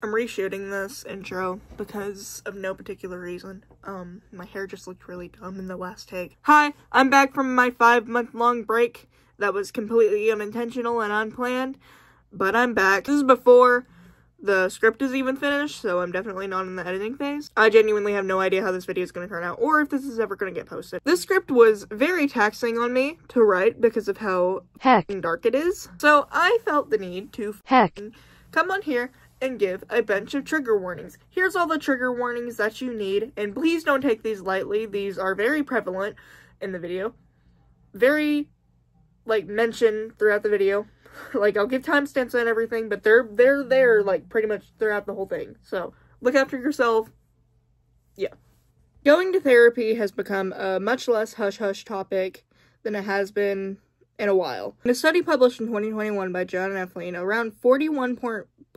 I'm reshooting this intro because of no particular reason. Um, my hair just looked really dumb in the last take. Hi, I'm back from my five month long break that was completely unintentional and unplanned, but I'm back. This is before the script is even finished, so I'm definitely not in the editing phase. I genuinely have no idea how this video is going to turn out or if this is ever going to get posted. This script was very taxing on me to write because of how Heck. dark it is, so I felt the need to Heck. come on here and give a bunch of trigger warnings. Here's all the trigger warnings that you need, and please don't take these lightly. These are very prevalent in the video. Very, like, mentioned throughout the video. like, I'll give timestamps and everything, but they're, they're there, like, pretty much throughout the whole thing. So, look after yourself. Yeah. Going to therapy has become a much less hush-hush topic than it has been in a while. In a study published in 2021 by John and Elflein, around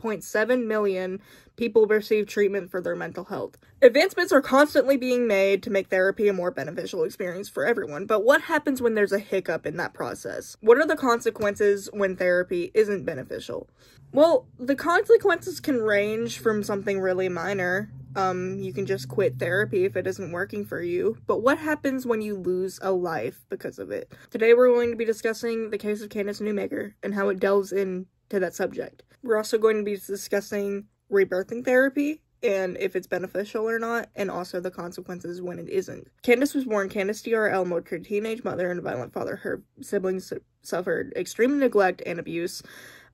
41.7 million people receive treatment for their mental health. Advancements are constantly being made to make therapy a more beneficial experience for everyone, but what happens when there's a hiccup in that process? What are the consequences when therapy isn't beneficial? Well, the consequences can range from something really minor, um, you can just quit therapy if it isn't working for you. But what happens when you lose a life because of it? Today we're going to be discussing the case of Candace Newmaker and how it delves into that subject. We're also going to be discussing rebirthing therapy and if it's beneficial or not, and also the consequences when it isn't. Candace was born Candace Tiara Elmore to a teenage mother and a violent father. Her siblings suffered extreme neglect and abuse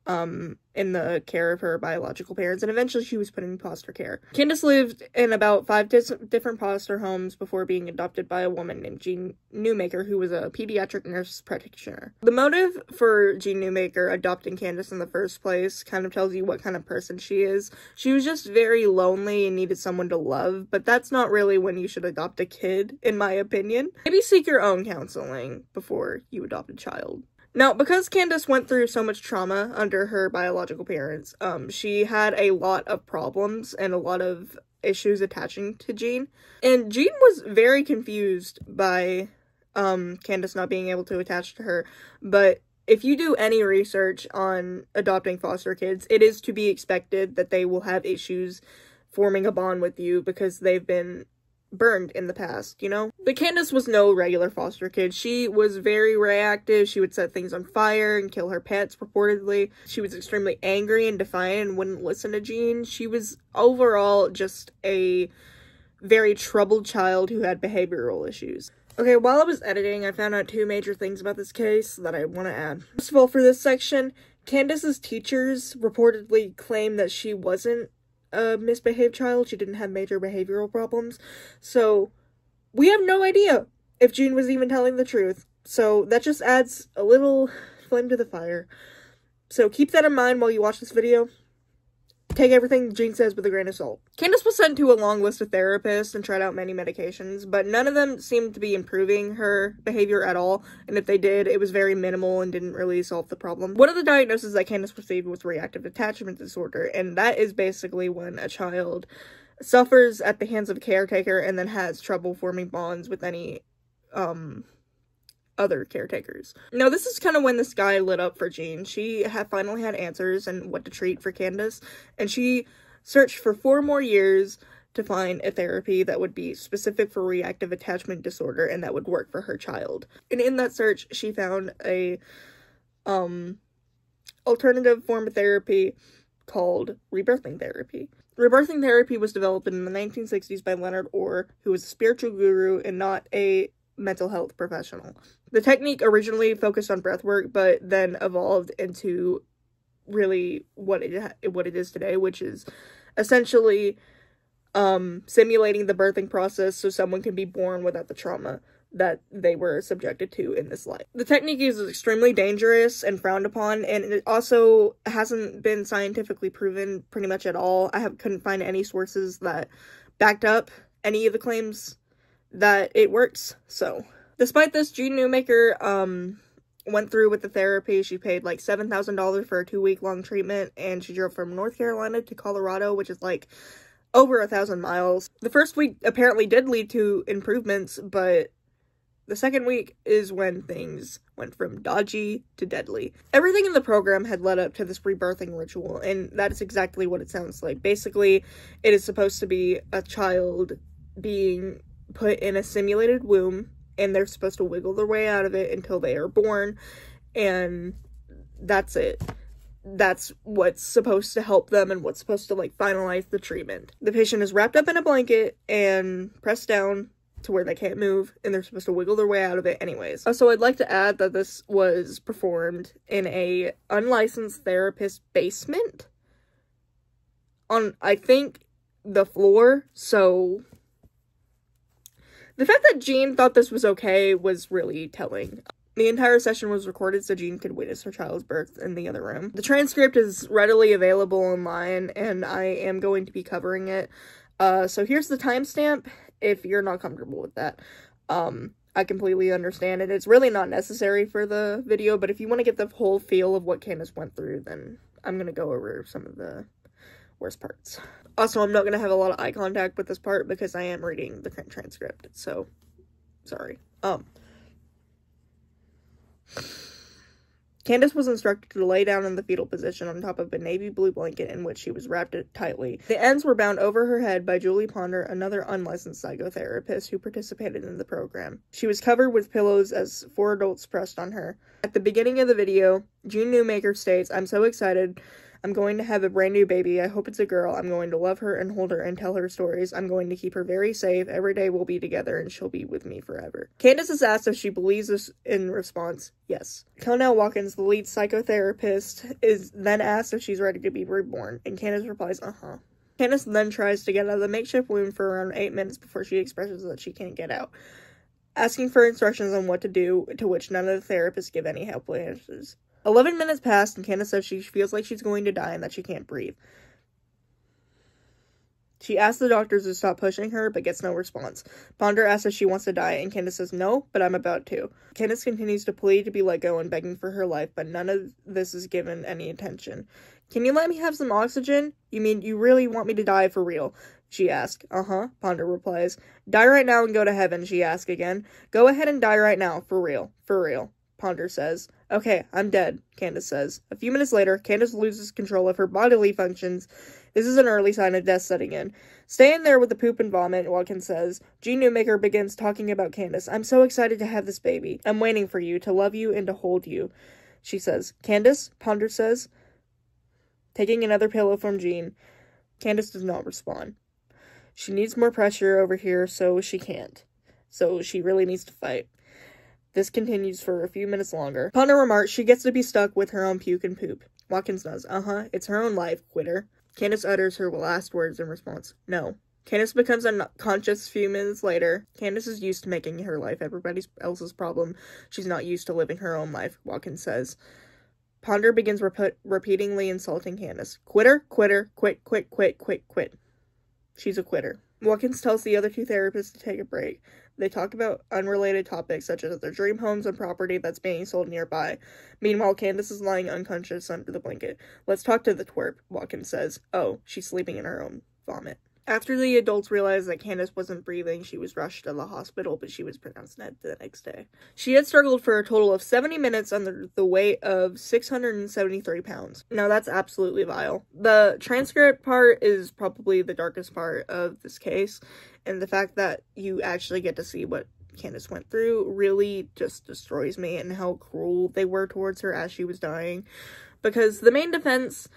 um, in the care of her biological parents, and eventually she was put in foster care. Candace lived in about five dis- different foster homes before being adopted by a woman named Jean Newmaker, who was a pediatric nurse practitioner. The motive for Jean Newmaker adopting Candace in the first place kind of tells you what kind of person she is. She was just very lonely and needed someone to love, but that's not really when you should adopt a kid, in my opinion. Maybe seek your own counseling before you adopt a child. Now, because Candace went through so much trauma under her biological parents, um, she had a lot of problems and a lot of issues attaching to Jean. And Jean was very confused by um, Candace not being able to attach to her. But if you do any research on adopting foster kids, it is to be expected that they will have issues forming a bond with you because they've been burned in the past, you know? But Candace was no regular foster kid. She was very reactive. She would set things on fire and kill her pets, purportedly. She was extremely angry and defiant and wouldn't listen to Jean. She was overall just a very troubled child who had behavioral issues. Okay, while I was editing, I found out two major things about this case that I want to add. First of all, for this section, Candace's teachers reportedly claim that she wasn't a misbehaved child. She didn't have major behavioral problems. So we have no idea if Jean was even telling the truth. So that just adds a little flame to the fire. So keep that in mind while you watch this video. Take everything Jean says with a grain of salt. Candace was sent to a long list of therapists and tried out many medications, but none of them seemed to be improving her behavior at all, and if they did, it was very minimal and didn't really solve the problem. One of the diagnoses that Candace received was reactive attachment disorder, and that is basically when a child suffers at the hands of a caretaker and then has trouble forming bonds with any um other caretakers. Now, this is kind of when the sky lit up for Jean. She had finally had answers and what to treat for Candace, and she searched for four more years to find a therapy that would be specific for reactive attachment disorder and that would work for her child. And in that search, she found a um alternative form of therapy called rebirthing therapy. Rebirthing therapy was developed in the 1960s by Leonard Orr, who was a spiritual guru and not a mental health professional. The technique originally focused on breath work, but then evolved into really what it what it is today, which is essentially um, simulating the birthing process so someone can be born without the trauma that they were subjected to in this life. The technique is extremely dangerous and frowned upon, and it also hasn't been scientifically proven pretty much at all. I have couldn't find any sources that backed up any of the claims that it works. So, despite this, Jean Newmaker um went through with the therapy. She paid like seven thousand dollars for a two week long treatment, and she drove from North Carolina to Colorado, which is like over a thousand miles. The first week apparently did lead to improvements, but The second week is when things went from dodgy to deadly. Everything in the program had led up to this rebirthing ritual, and that is exactly what it sounds like. Basically, it is supposed to be a child being put in a simulated womb, and they're supposed to wiggle their way out of it until they are born, and that's it that's what's supposed to help them and what's supposed to like finalize the treatment. The patient is wrapped up in a blanket and pressed down to where they can't move and they're supposed to wiggle their way out of it anyways. So I'd like to add that this was performed in a unlicensed therapist basement on I think the floor. So the fact that Jean thought this was okay was really telling. The entire session was recorded so Jean could witness her child's birth in the other room. The transcript is readily available online and I am going to be covering it. Uh, so here's the timestamp if you're not comfortable with that. Um, I completely understand it. It's really not necessary for the video, but if you want to get the whole feel of what Candace went through, then I'm going to go over some of the worst parts. Also, I'm not going to have a lot of eye contact with this part because I am reading the transcript, so sorry. Um, Candace was instructed to lay down in the fetal position on top of a navy blue blanket in which she was wrapped tightly. The ends were bound over her head by Julie Ponder, another unlicensed psychotherapist who participated in the program. She was covered with pillows as four adults pressed on her. At the beginning of the video, June Newmaker states, I'm so excited. I'm going to have a brand new baby. I hope it's a girl. I'm going to love her and hold her and tell her stories. I'm going to keep her very safe. Every day we'll be together and she'll be with me forever. Candace is asked if she believes this in response, yes. Connell Watkins, the lead psychotherapist, is then asked if she's ready to be reborn, and Candace replies, uh-huh. Candace then tries to get out of the makeshift womb for around 8 minutes before she expresses that she can't get out, asking for instructions on what to do, to which none of the therapists give any helpful answers. 11 minutes passed, and Candace says she feels like she's going to die and that she can't breathe. She asks the doctors to stop pushing her, but gets no response. Ponder asks if she wants to die, and Candace says, No, but I'm about to. Candace continues to plead to be let go and begging for her life, but none of this is given any attention. Can you let me have some oxygen? You mean you really want me to die for real? She asks. Uh huh, Ponder replies. Die right now and go to heaven, she asks again. Go ahead and die right now, for real, for real. Ponder says. Okay, I'm dead, Candace says. A few minutes later, Candace loses control of her bodily functions. This is an early sign of death setting in. Stay in there with the poop and vomit, Watkins says. Jean Newmaker begins talking about Candace. I'm so excited to have this baby. I'm waiting for you, to love you, and to hold you, she says. Candace, Ponder says, taking another pillow from Jean. Candace does not respond. She needs more pressure over here, so she can't. So she really needs to fight. This continues for a few minutes longer. Upon a remark, she gets to be stuck with her own puke and poop. Watkins does. Uh-huh, it's her own life, quitter. Candace utters her last words in response. No. Candace becomes unconscious a few minutes later. Candace is used to making her life everybody else's problem. She's not used to living her own life, Watkins says. Ponder begins rep repeatedly insulting Candace. Quitter, quitter, quit, quit, quit, quit, quit. She's a quitter. Watkins tells the other two therapists to take a break. They talk about unrelated topics such as their dream homes and property that's being sold nearby. Meanwhile, Candace is lying unconscious under the blanket. Let's talk to the twerp, Watkins says. Oh, she's sleeping in her own vomit. After the adults realized that Candace wasn't breathing, she was rushed to the hospital, but she was pronounced dead the next day. She had struggled for a total of 70 minutes under the weight of 673 pounds. Now, that's absolutely vile. The transcript part is probably the darkest part of this case, and the fact that you actually get to see what Candace went through really just destroys me and how cruel they were towards her as she was dying. Because the main defense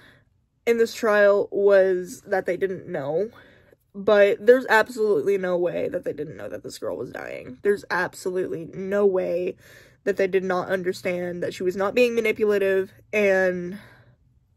in this trial was that they didn't know but there's absolutely no way that they didn't know that this girl was dying. There's absolutely no way that they did not understand that she was not being manipulative and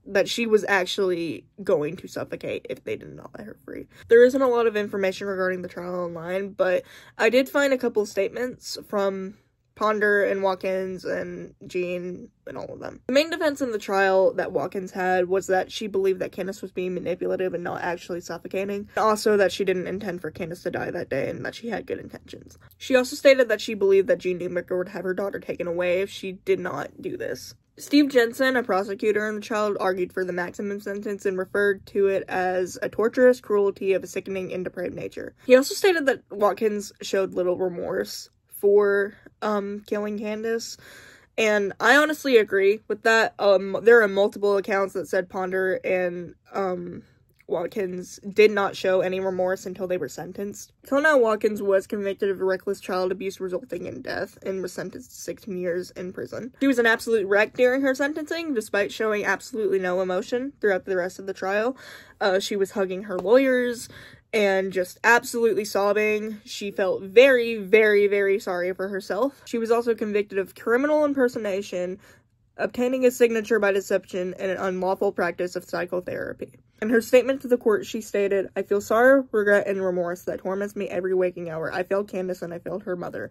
that she was actually going to suffocate if they did not let her free. There isn't a lot of information regarding the trial online, but I did find a couple statements from Ponder and Watkins and Jean and all of them. The main defense in the trial that Watkins had was that she believed that Candace was being manipulative and not actually suffocating. Also that she didn't intend for Candace to die that day and that she had good intentions. She also stated that she believed that Jean Newmaker would have her daughter taken away if she did not do this. Steve Jensen, a prosecutor in the trial, argued for the maximum sentence and referred to it as a torturous cruelty of a sickening and depraved nature. He also stated that Watkins showed little remorse for um, killing Candace. And I honestly agree with that. Um, there are multiple accounts that said Ponder and um, Watkins did not show any remorse until they were sentenced. Connell Watkins was convicted of reckless child abuse resulting in death and was sentenced to 16 years in prison. She was an absolute wreck during her sentencing, despite showing absolutely no emotion throughout the rest of the trial. Uh, she was hugging her lawyers and just absolutely sobbing. She felt very, very, very sorry for herself. She was also convicted of criminal impersonation, obtaining a signature by deception, and an unlawful practice of psychotherapy. In her statement to the court, she stated, I feel sorrow, regret, and remorse that torments me every waking hour. I failed Candace and I failed her mother.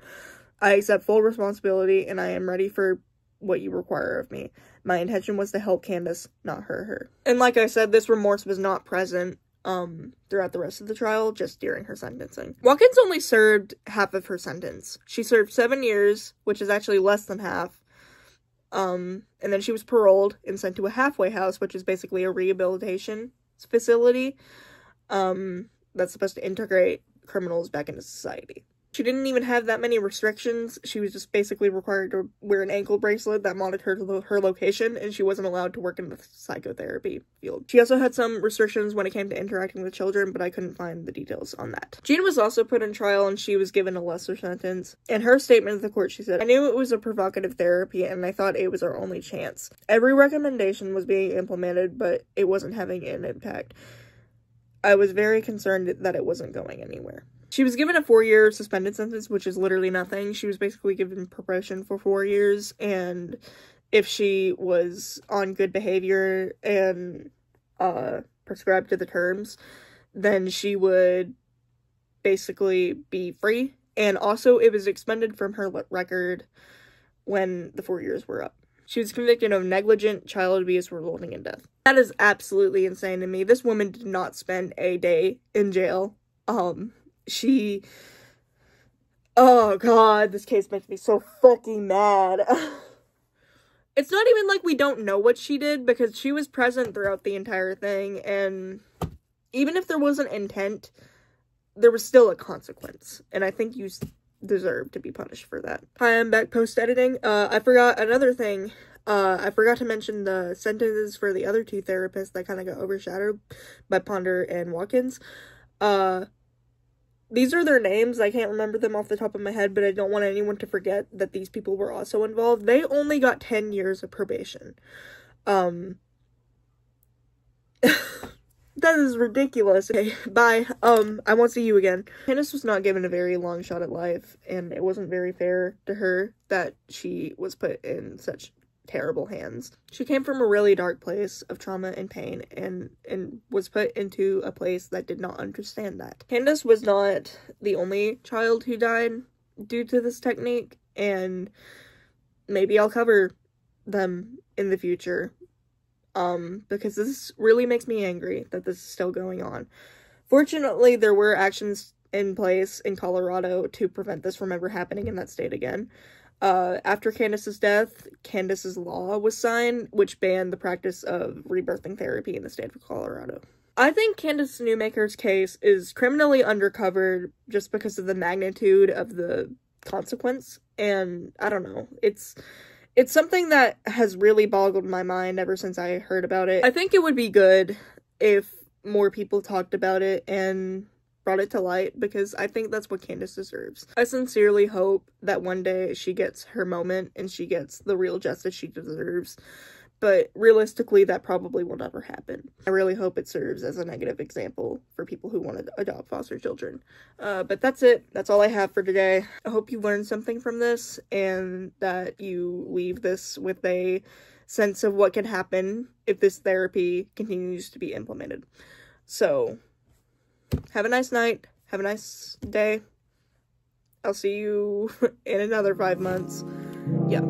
I accept full responsibility and I am ready for what you require of me. My intention was to help Candace, not hurt her. And like I said, this remorse was not present um throughout the rest of the trial, just during her sentencing. Watkins only served half of her sentence. She served seven years, which is actually less than half. Um, and then she was paroled and sent to a halfway house, which is basically a rehabilitation facility. Um, that's supposed to integrate criminals back into society. She didn't even have that many restrictions. She was just basically required to wear an ankle bracelet that monitored her location, and she wasn't allowed to work in the psychotherapy field. She also had some restrictions when it came to interacting with children, but I couldn't find the details on that. Jean was also put in trial, and she was given a lesser sentence. In her statement to the court, she said, I knew it was a provocative therapy, and I thought it was our only chance. Every recommendation was being implemented, but it wasn't having an impact. I was very concerned that it wasn't going anywhere. She was given a four year suspended sentence, which is literally nothing. She was basically given probation for four years, and if she was on good behavior and uh, prescribed to the terms, then she would basically be free. And also, it was expended from her record when the four years were up. She was convicted of negligent child abuse resulting in death. That is absolutely insane to me. This woman did not spend a day in jail. Um, she oh god this case makes me so fucking mad. It's not even like we don't know what she did because she was present throughout the entire thing and even if there wasn't intent there was still a consequence. And i think you deserve to be punished for that. Hi i'm back post editing. Uh i forgot another thing. Uh, I forgot to mention the sentences for the other two therapists that kind of got overshadowed by Ponder and Watkins. Uh, these are their names. I can't remember them off the top of my head, but I don't want anyone to forget that these people were also involved. They only got 10 years of probation. Um That is ridiculous. Okay, bye. Um, I won't see you again. Candace was not given a very long shot at life, and it wasn't very fair to her that she was put in such terrible hands. She came from a really dark place of trauma and pain and and was put into a place that did not understand that. Candace was not the only child who died due to this technique and maybe I'll cover them in the future um because this really makes me angry that this is still going on. Fortunately, there were actions in place in Colorado to prevent this from ever happening in that state again. Uh, after Candace's death, Candace's law was signed, which banned the practice of rebirthing therapy in the state of Colorado. I think Candace Newmaker's case is criminally undercovered just because of the magnitude of the consequence, and I don't know. It's it's something that has really boggled my mind ever since I heard about it. I think it would be good if more people talked about it and brought it to light because I think that's what Candace deserves. I sincerely hope that one day she gets her moment and she gets the real justice she deserves. But realistically, that probably will never happen. I really hope it serves as a negative example for people who want to adopt foster children. Uh, but that's it. That's all I have for today. I hope you learned something from this and that you leave this with a sense of what can happen if this therapy continues to be implemented. So, have a nice night. Have a nice day. I'll see you in another five months. Yeah.